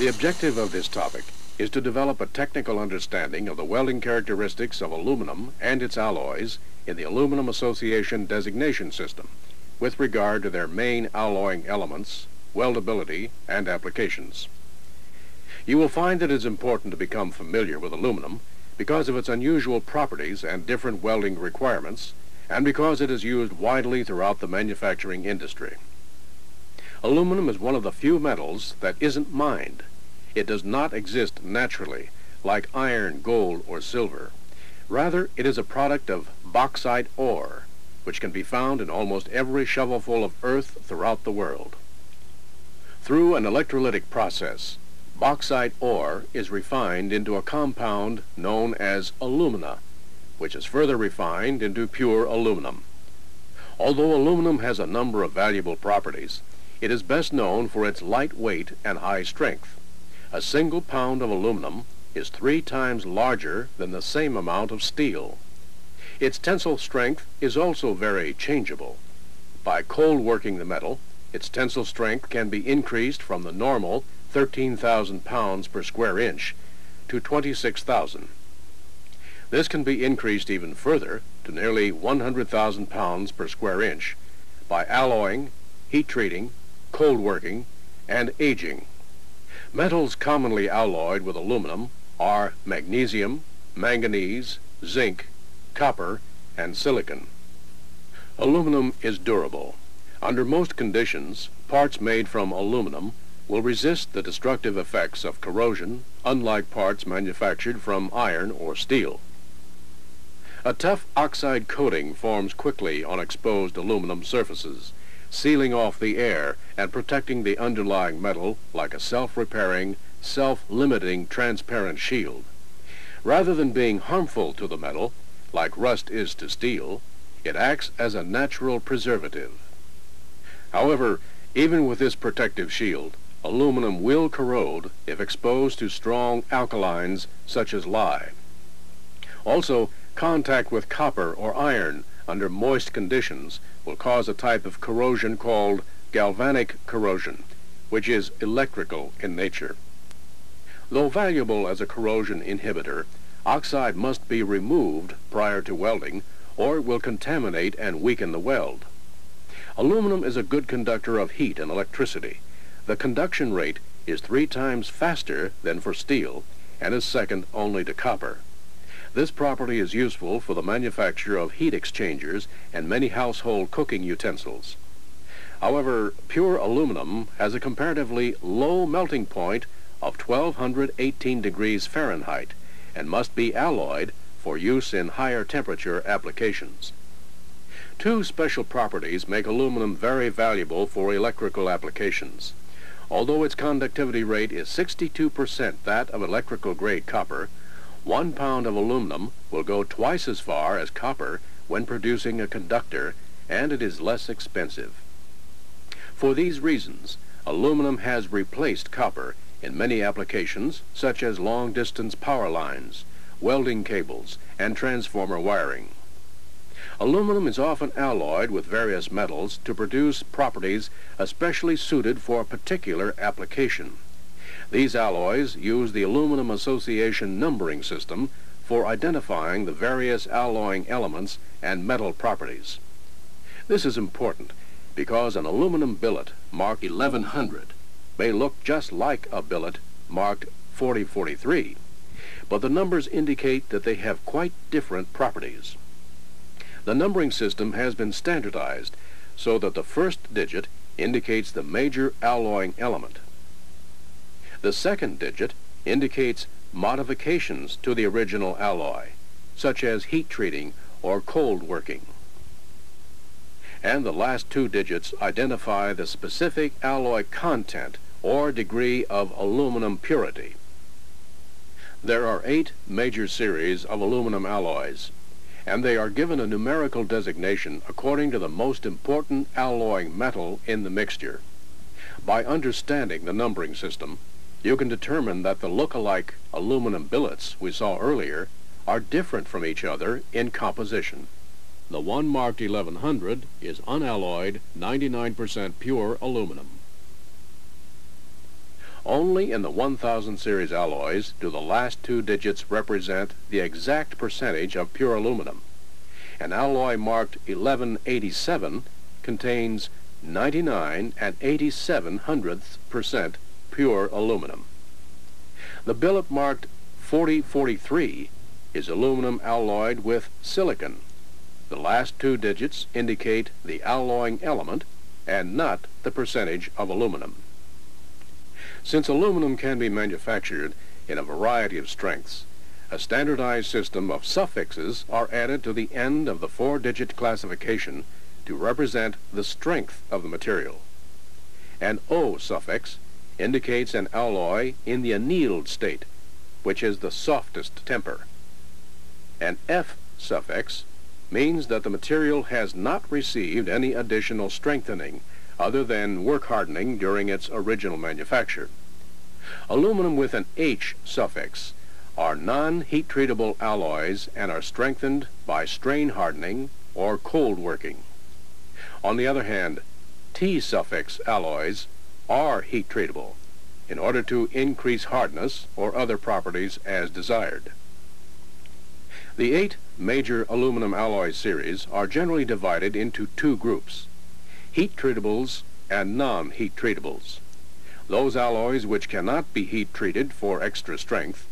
The objective of this topic is to develop a technical understanding of the welding characteristics of aluminum and its alloys in the Aluminum Association designation system with regard to their main alloying elements, weldability, and applications. You will find that it is important to become familiar with aluminum because of its unusual properties and different welding requirements, and because it is used widely throughout the manufacturing industry. Aluminum is one of the few metals that isn't mined. It does not exist naturally, like iron, gold, or silver. Rather, it is a product of bauxite ore, which can be found in almost every shovelful of earth throughout the world. Through an electrolytic process, bauxite ore is refined into a compound known as alumina, which is further refined into pure aluminum. Although aluminum has a number of valuable properties, it is best known for its light weight and high strength. A single pound of aluminum is three times larger than the same amount of steel. Its tensile strength is also very changeable. By cold working the metal, its tensile strength can be increased from the normal 13,000 pounds per square inch to 26,000. This can be increased even further to nearly 100,000 pounds per square inch by alloying, heat treating, cold working, and aging. Metals commonly alloyed with aluminum are magnesium, manganese, zinc, copper, and silicon. Aluminum is durable. Under most conditions, parts made from aluminum will resist the destructive effects of corrosion, unlike parts manufactured from iron or steel. A tough oxide coating forms quickly on exposed aluminum surfaces, sealing off the air and protecting the underlying metal like a self-repairing, self-limiting transparent shield. Rather than being harmful to the metal, like rust is to steel, it acts as a natural preservative. However, even with this protective shield, aluminum will corrode if exposed to strong alkalines such as lye. Also, contact with copper or iron under moist conditions will cause a type of corrosion called galvanic corrosion, which is electrical in nature. Though valuable as a corrosion inhibitor, oxide must be removed prior to welding or it will contaminate and weaken the weld. Aluminum is a good conductor of heat and electricity. The conduction rate is three times faster than for steel and is second only to copper. This property is useful for the manufacture of heat exchangers and many household cooking utensils. However, pure aluminum has a comparatively low melting point of 1218 degrees Fahrenheit and must be alloyed for use in higher temperature applications. Two special properties make aluminum very valuable for electrical applications. Although its conductivity rate is 62% that of electrical grade copper, one pound of aluminum will go twice as far as copper when producing a conductor, and it is less expensive. For these reasons, aluminum has replaced copper in many applications, such as long-distance power lines, welding cables, and transformer wiring. Aluminum is often alloyed with various metals to produce properties especially suited for a particular application. These alloys use the Aluminum Association numbering system for identifying the various alloying elements and metal properties. This is important because an aluminum billet marked 1100 may look just like a billet marked 4043, but the numbers indicate that they have quite different properties. The numbering system has been standardized so that the first digit indicates the major alloying element. The second digit indicates modifications to the original alloy, such as heat treating or cold working. And the last two digits identify the specific alloy content or degree of aluminum purity. There are eight major series of aluminum alloys, and they are given a numerical designation according to the most important alloying metal in the mixture. By understanding the numbering system, you can determine that the look-alike aluminum billets we saw earlier are different from each other in composition. The one marked 1100 is unalloyed 99% pure aluminum. Only in the 1000 series alloys do the last two digits represent the exact percentage of pure aluminum. An alloy marked 1187 contains 99 and 87 hundredths percent pure aluminum. The billet marked 4043 is aluminum alloyed with silicon. The last two digits indicate the alloying element and not the percentage of aluminum. Since aluminum can be manufactured in a variety of strengths, a standardized system of suffixes are added to the end of the four-digit classification to represent the strength of the material. An O suffix indicates an alloy in the annealed state, which is the softest temper. An F suffix means that the material has not received any additional strengthening other than work hardening during its original manufacture. Aluminum with an H suffix are non-heat treatable alloys and are strengthened by strain hardening or cold working. On the other hand, T suffix alloys are heat treatable in order to increase hardness or other properties as desired. The eight major aluminum alloy series are generally divided into two groups heat treatables and non-heat treatables. Those alloys which cannot be heat treated for extra strength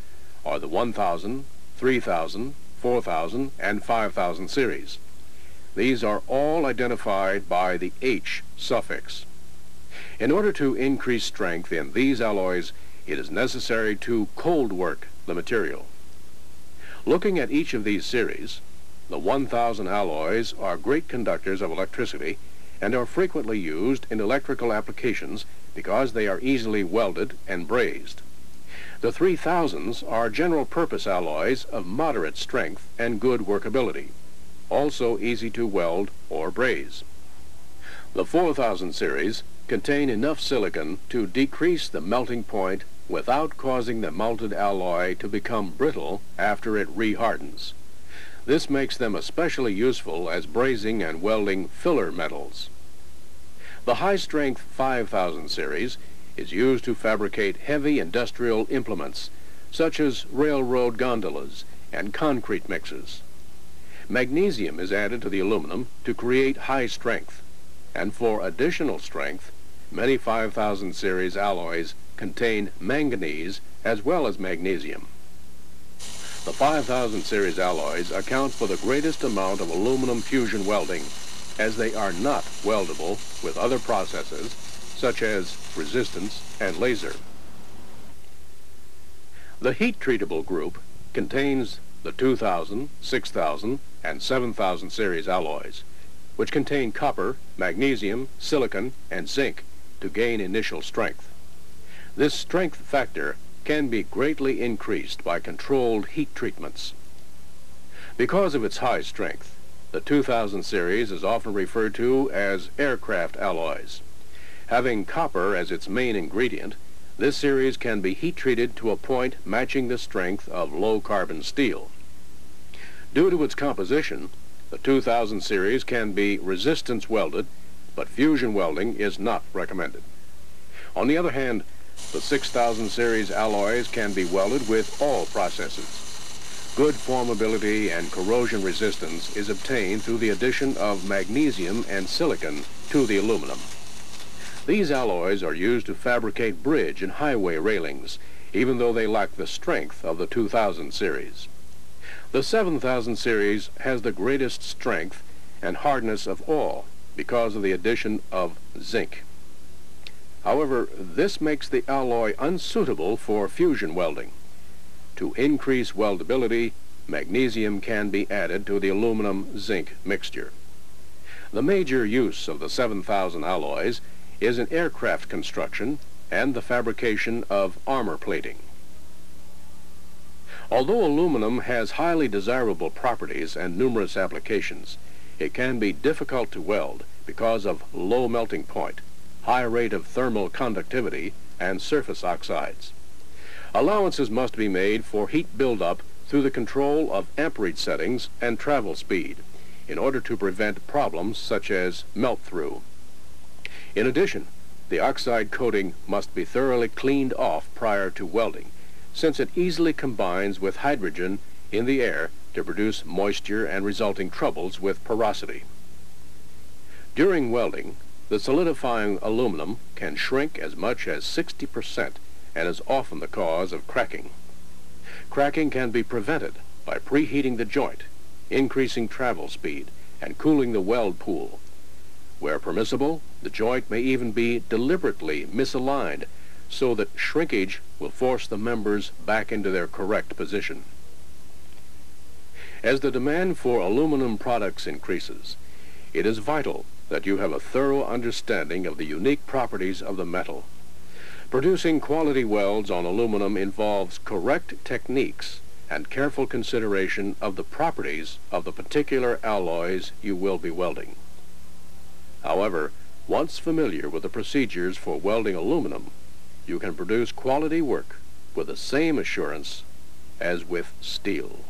are the 1000, 3000, 4000, and 5000 series. These are all identified by the H suffix. In order to increase strength in these alloys, it is necessary to cold work the material. Looking at each of these series, the 1000 alloys are great conductors of electricity and are frequently used in electrical applications because they are easily welded and brazed. The 3000s are general-purpose alloys of moderate strength and good workability, also easy to weld or braze. The 4000 series contain enough silicon to decrease the melting point without causing the melted alloy to become brittle after it rehardens. This makes them especially useful as brazing and welding filler metals. The high-strength 5000 series is used to fabricate heavy industrial implements, such as railroad gondolas and concrete mixers. Magnesium is added to the aluminum to create high strength, and for additional strength, many 5000 series alloys contain manganese as well as magnesium. The 5000 series alloys account for the greatest amount of aluminum fusion welding as they are not weldable with other processes such as resistance and laser. The heat treatable group contains the 2000, 6000, and 7000 series alloys, which contain copper, magnesium, silicon, and zinc to gain initial strength. This strength factor can be greatly increased by controlled heat treatments. Because of its high strength, the 2000 series is often referred to as aircraft alloys. Having copper as its main ingredient, this series can be heat treated to a point matching the strength of low-carbon steel. Due to its composition, the 2000 series can be resistance welded, but fusion welding is not recommended. On the other hand, the 6000 series alloys can be welded with all processes. Good formability and corrosion resistance is obtained through the addition of magnesium and silicon to the aluminum. These alloys are used to fabricate bridge and highway railings, even though they lack the strength of the 2000 series. The 7000 series has the greatest strength and hardness of all because of the addition of zinc. However, this makes the alloy unsuitable for fusion welding. To increase weldability, magnesium can be added to the aluminum-zinc mixture. The major use of the 7000 alloys is in aircraft construction and the fabrication of armor plating. Although aluminum has highly desirable properties and numerous applications, it can be difficult to weld because of low melting point high rate of thermal conductivity, and surface oxides. Allowances must be made for heat buildup through the control of amperage settings and travel speed in order to prevent problems such as melt-through. In addition, The oxide coating must be thoroughly cleaned off prior to welding, since it easily combines with hydrogen in the air to produce moisture and resulting troubles with porosity. During welding, the solidifying aluminum can shrink as much as 60% and is often the cause of cracking. Cracking can be prevented by preheating the joint, increasing travel speed, and cooling the weld pool. Where permissible, the joint may even be deliberately misaligned so that shrinkage will force the members back into their correct position. As the demand for aluminum products increases, it is vital that you have a thorough understanding of the unique properties of the metal. Producing quality welds on aluminum involves correct techniques and careful consideration of the properties of the particular alloys you will be welding. However, once familiar with the procedures for welding aluminum, you can produce quality work with the same assurance as with steel.